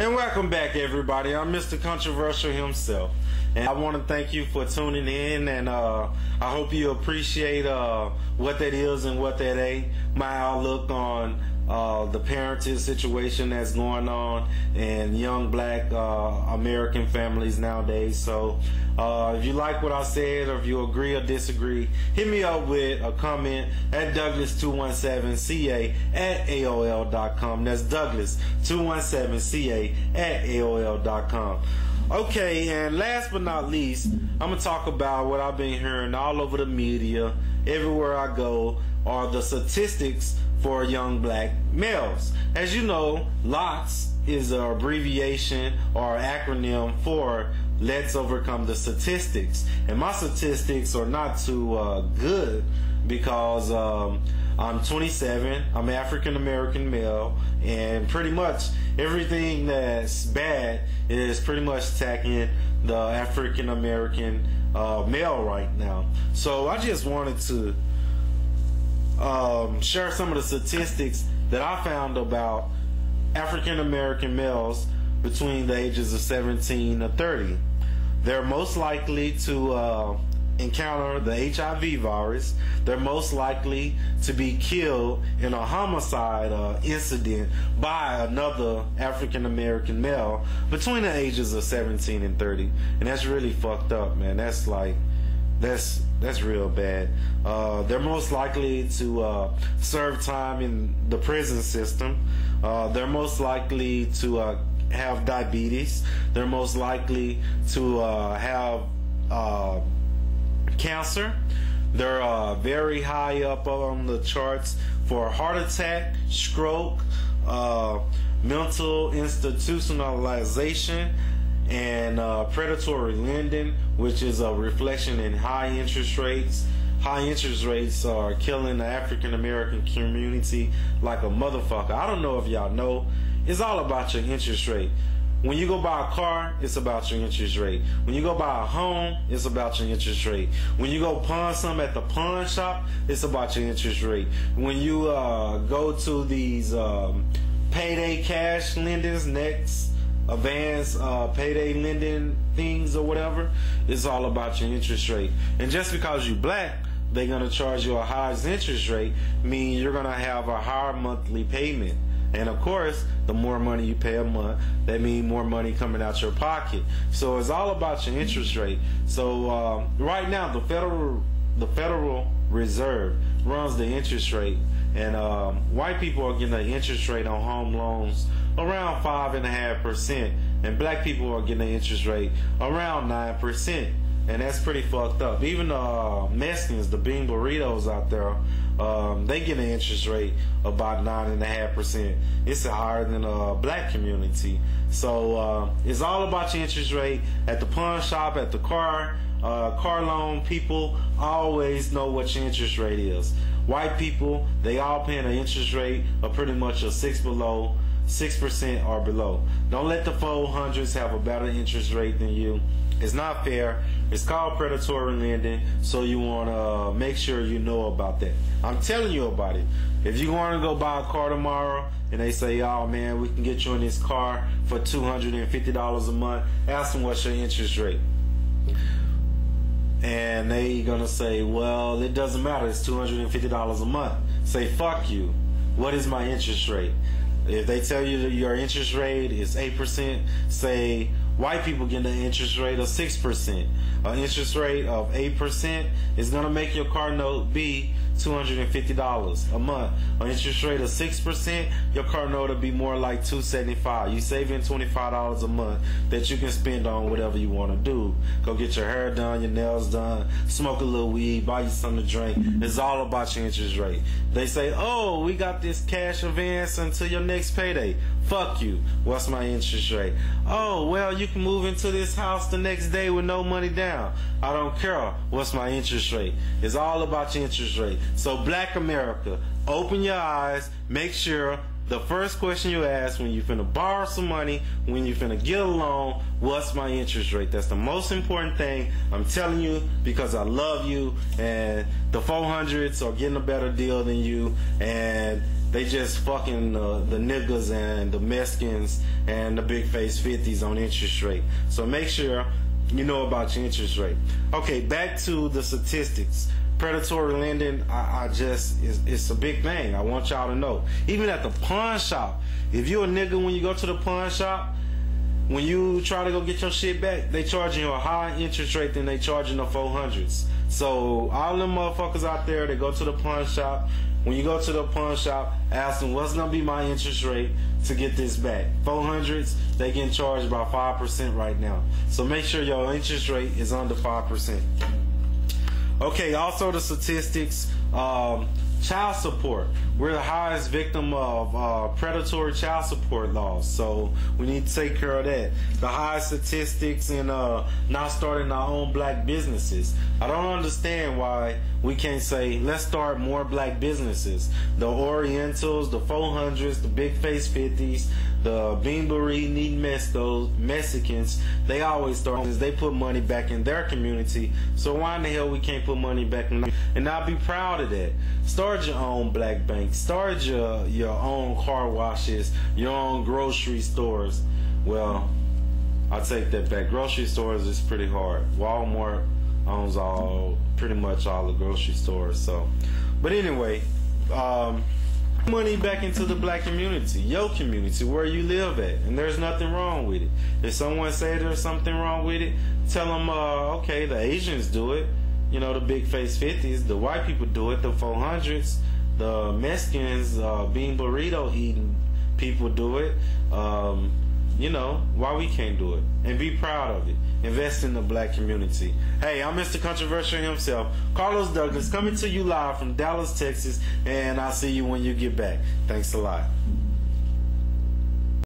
And welcome back, everybody. I'm Mr. Controversial himself. And I want to thank you for tuning in, and uh, I hope you appreciate uh, what that is and what that ain't. My outlook on uh, the parenting situation that's going on in young black uh, American families nowadays. So, uh, if you like what I said, or if you agree or disagree, hit me up with a comment at Douglas217ca at AOL.com. That's Douglas217ca at AOL.com. Okay, and last but not least, I'm gonna talk about what I've been hearing all over the media, everywhere I go, are the statistics for young black males. As you know, LOTS is an abbreviation or acronym for Let's Overcome the Statistics. And my statistics are not too uh, good because um, I'm 27, I'm African American male, and pretty much everything that's bad is pretty much attacking the African American uh, male right now. So I just wanted to um, share some of the statistics that I found about African American males between the ages of 17 to 30. They're most likely to uh, encounter the HIV virus. They're most likely to be killed in a homicide uh, incident by another African American male between the ages of 17 and 30. And that's really fucked up, man. That's like that's that's real bad. Uh, they're most likely to uh, serve time in the prison system. Uh, they're most likely to uh, have diabetes. They're most likely to uh, have uh, cancer. They're very high up on the charts for heart attack, stroke, mental institutionalization and uh, predatory lending, which is a reflection in high interest rates. High interest rates are killing the African American community like a motherfucker. I don't know if y'all know. It's all about your interest rate. When you go buy a car, it's about your interest rate. When you go buy a home, it's about your interest rate. When you go pawn something at the pawn shop, it's about your interest rate. When you uh, go to these um, payday cash lenders next advance uh, payday lending things or whatever, it's all about your interest rate. And just because you black, they're gonna charge you a higher interest rate, mean you're gonna have a higher monthly payment. And of course, the more money you pay a month, that means more money coming out your pocket. So it's all about your interest rate. So uh, right now, the federal the Federal Reserve runs the interest rate, and um, white people are getting an interest rate on home loans around five and a half percent, and black people are getting an interest rate around nine percent, and that's pretty fucked up. Even the uh, Mexicans, the bean burritos out there, um, they get an interest rate about nine and a half percent. It's higher than the black community. So uh, it's all about your interest rate at the pawn shop, at the car uh, car loan. People always know what your interest rate is. White people, they all paying an interest rate of pretty much a six below 6% or below. Don't let the 400s have a better interest rate than you. It's not fair. It's called predatory lending, so you want to uh, make sure you know about that. I'm telling you about it. If you want to go buy a car tomorrow and they say, oh man, we can get you in this car for $250 a month, ask them what's your interest rate. And they gonna say, well, it doesn't matter, it's $250 a month. Say, fuck you. What is my interest rate? If they tell you that your interest rate is 8%, say white people get an interest rate of 6%. An interest rate of 8% is going to make your car note be $250 a month. An interest rate of 6%, your car note will be more like 275. You saving $25 a month that you can spend on whatever you want to do. Go get your hair done, your nails done, smoke a little weed, buy you something to drink. It's all about your interest rate. They say, oh, we got this cash advance until your next payday. Fuck you. What's my interest rate? Oh, well, you can move into this house the next day with no money down. I don't care. What's my interest rate? It's all about your interest rate. So, black America, open your eyes, make sure the first question you ask when you finna borrow some money, when you finna get a loan, what's my interest rate? That's the most important thing. I'm telling you because I love you and the 400s are getting a better deal than you and they just fucking uh, the niggas and the Mexicans and the big face 50s on interest rate. So make sure you know about your interest rate. Okay, back to the statistics. Predatory lending, I, I just, it's, it's, a big thing. I want y'all to know. Even at the pawn shop, if you're a nigga when you go to the pawn shop, when you try to go get your shit back, they charging you a higher interest rate than they charging the 400s. So all them motherfuckers out there that go to the pawn shop, when you go to the pawn shop, ask them what's gonna be my interest rate to get this back. 400s, they getting charged about 5% right now. So make sure your interest rate is under 5%. Okay, also the statistics. Um, child support. We're the highest victim of uh, predatory child support laws, so we need to take care of that. The highest statistics in uh, not starting our own black businesses. I don't understand why we can't say let's start more black businesses. The Orientals, the 400s, the Big Face 50s, the Beanbury Need Mestos, Mexicans, they always start because they put money back in their community. So why in the hell we can't put money back in? And I'll be proud of that. Start your own black bank. Start your your own car washes, your own grocery stores. Well, I take that back. Grocery stores is pretty hard. Walmart owns all pretty much all the grocery stores. So, but anyway, um, money back into the black community, your community, where you live at, and there's nothing wrong with it. If someone say there's something wrong with it, tell them, uh, okay, the Asians do it. You know, the big face 50s, the white people do it, the 400s, the Mexicans, uh, bean burrito eating people do it. Um, you know, why we can't do it and be proud of it. Invest in the black community. Hey, I'm Mr. Controversial himself, Carlos Douglas, coming to you live from Dallas, Texas, and I'll see you when you get back. Thanks a lot.